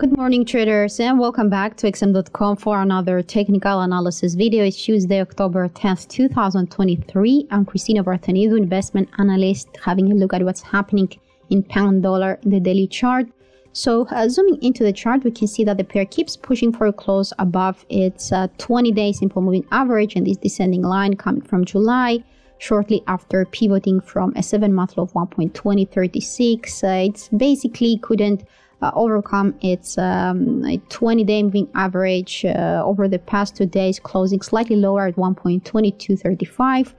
Good morning, traders, and welcome back to XM.com for another technical analysis video. It's Tuesday, October 10th, 2023. I'm Christina Parthenidou, investment analyst, having a look at what's happening in pound dollar in the daily chart. So, uh, zooming into the chart, we can see that the pair keeps pushing for a close above its uh, 20 day simple moving average and this descending line coming from July shortly after pivoting from a seven month low of 1.2036. Uh, it's basically couldn't uh, overcome its 20-day um, moving average uh, over the past two days, closing slightly lower at 1.2235.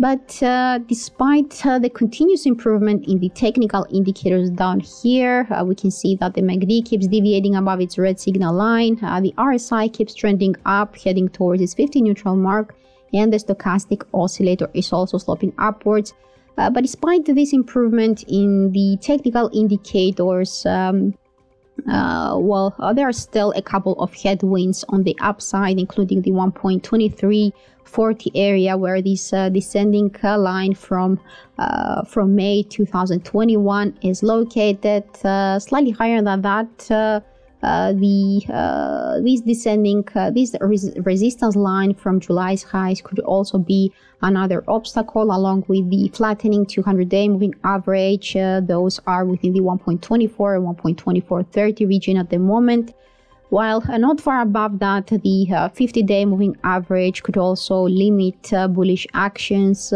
But uh, despite uh, the continuous improvement in the technical indicators down here, uh, we can see that the MACD keeps deviating above its red signal line. Uh, the RSI keeps trending up, heading towards its 50 neutral mark, and the stochastic oscillator is also sloping upwards. Uh, but despite this improvement in the technical indicators, um, uh, well, uh, there are still a couple of headwinds on the upside, including the 1.2340 area where this uh, descending uh, line from uh, from May 2021 is located. Uh, slightly higher than that, the uh, this descending uh, this res- resistance line from July's highs could also be another obstacle along with the flattening 200-day moving average. Uh, those are within the 1.24 and 1.2430 region at the moment. While uh, not far above that, the 50-day moving average could also limit bullish actions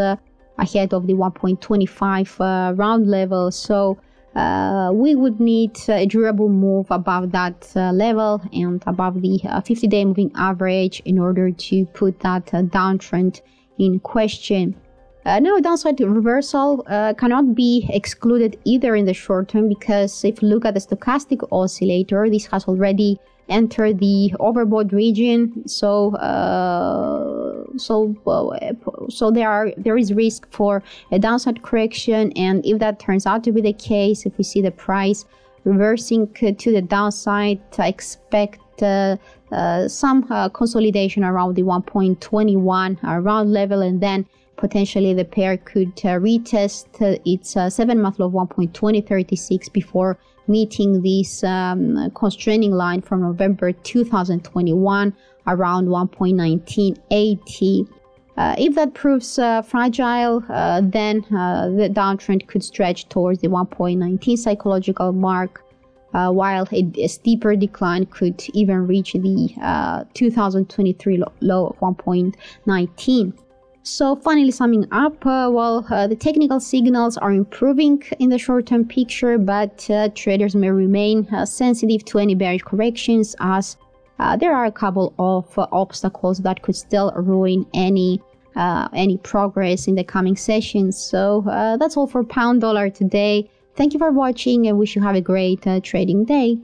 ahead of the 1.25 round level. So uh, we would need a durable move above that uh, level and above the 50 uh, day moving average in order to put that uh, downtrend in question. Uh, now, downside reversal uh, cannot be excluded either in the short term because if you look at the stochastic oscillator, this has already entered the overbought region. So, uh, so, so there are there is risk for a downside correction, and if that turns out to be the case, if we see the price reversing to the downside, I expect uh, uh, some uh, consolidation around the 1.21 around level, and then potentially the pair could uh, retest uh, its uh, seven month low of 1.2036 before meeting this um, constraining line from November 2021 around 1.1980. Uh, if that proves uh, fragile, uh, then the downtrend could stretch towards the 1.19 psychological mark, while a, a, steeper decline could even reach the 2023 low of 1.19. So finally summing up, uh, well, uh, the technical signals are improving in the short-term picture, but uh, traders may remain uh, sensitive to any bearish corrections as uh, there are a couple of uh, obstacles that could still ruin any any progress in the coming sessions. So that's all for pound dollar today. Thank you for watching and wish you have a great trading day.